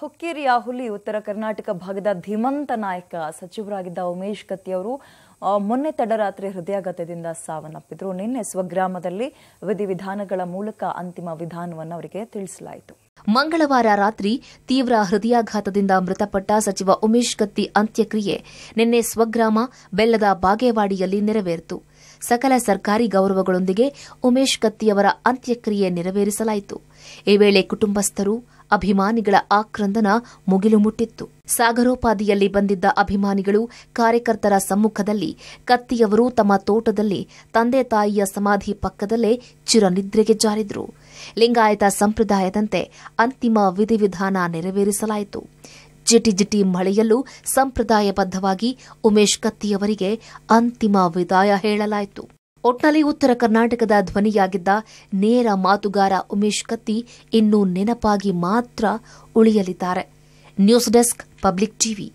ಹುಕ್ಕೇರಿಯ ಹುಲಿ ಉತ್ತರ ಕರ್ನಾಟಕ ಭಾಗದ ಧೀಮಂತ ನಾಯಕ ಸಚಿವರಾಗಿದ್ದ ಉಮೇಶ್ ಕತ್ತಿ ಅವರು ಮೊನ್ನೆ ತಡರಾತ್ರಿ ಹೃದಯಾಘಾತದಿಂದ ಸಾವನ್ನಪ್ಪಿದ್ರು. ನಿನ್ನೆ ಸ್ವಗ್ರಾಮದಲ್ಲಿ ವಿಧಿವಿಧಾನಗಳ ಮೂಲಕ ಅಂತಿಮ ವಿಧಾನವನ್ನು ಅವರಿಗೆ ತಿಳಿಸಲಾಯಿತು. ಮಂಗಳವಾರ ರಾತ್ರಿ ತೀವ್ರ ಹೃದಯಾಘಾತದಿಂದ ಮೃತಪಟ್ಟ ಸಚಿವ ಉಮೇಶ್ ಕತ್ತಿ ಅಂತ್ಯಕ್ರಿಯೆ ನಿನ್ನೆ ಸ್ವಗ್ರಾಮ ಬೆಲ್ಲದ ಬಾಗೇವಾಡಿಯಲ್ಲಿ ನೆರವೇರಿತು. ಸಕಲ ಸರ್ಕಾರಿ ಗೌರವಗಳೊಂದಿಗೆ ಉಮೇಶ್ ಕತ್ತಿಯವರ ಅಂತ್ಯಕ್ರಿಯೆ ನೆರವೇರಿಸಲಾಯಿತು. ಈ ವೇಳೆ ಕುಟುಂಬಸ್ಥರು, ಅಭಿಮಾನಿಗಳ ಆಕ್ರಂದನ ಮುಗಿಲು ಮುಟ್ಟಿತ್ತು. ಸಾಗರೋಪಾದಿಯಲ್ಲಿ ಬಂದಿದ್ದ ಅಭಿಮಾನಿಗಳು ಕಾರ್ಯಕರ್ತರ ಸಮ್ಮುಖದಲ್ಲಿ, ಕತ್ತಿಯವರು ತಮ್ಮ ತೋಟದಲ್ಲಿ, ತಂದೆ ತಾಯಿಯ ಸಮಾಧಿ ಪಕ್ಕದಲ್ಲೇ ಚಿರನಿದ್ರೆಗೆ ಜಾರಿದ್ರು. ಲಿಂಗಾಯತ ಸಂಪ್ರದಾಯದಂತೆ ಅಂತಿಮ ವಿಧಿವಿಧಾನ ನೆರವೇರಿಸಲಾಯಿತು. ಜಿಟಿ ಜಿಟಿ ಮಳೆಯಲ್ಲೂ ಸಂಪ್ರದಾಯಬದ್ಧವಾಗಿ ಉಮೇಶ್ ಕತ್ತಿಯವರಿಗೆ ಅಂತಿಮ ವಿದಾಯ ಹೇಳಲಾಯಿತು. ಒಟ್ನಲ್ಲಿ ಉತ್ತರ ಕರ್ನಾಟಕದ ಧ್ವನಿಯಾಗಿದ್ದ ನೇರ ಮಾತುಗಾರ ಉಮೇಶ್ ಕತ್ತಿ ಇನ್ನೂ ನೆನಪಾಗಿ ಮಾತ್ರ ಉಳಿಯಲಿದ್ದಾರೆ. News desk Public TV.